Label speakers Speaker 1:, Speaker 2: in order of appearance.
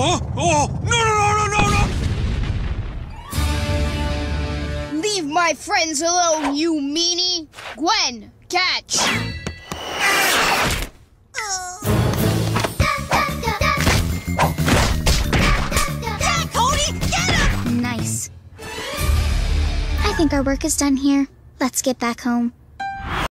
Speaker 1: Oh, oh, no, no, no, no, no, no!
Speaker 2: Leave my friends alone, you meanie! Gwen, catch!
Speaker 3: Nice. I think our work is done here. Let's get back home.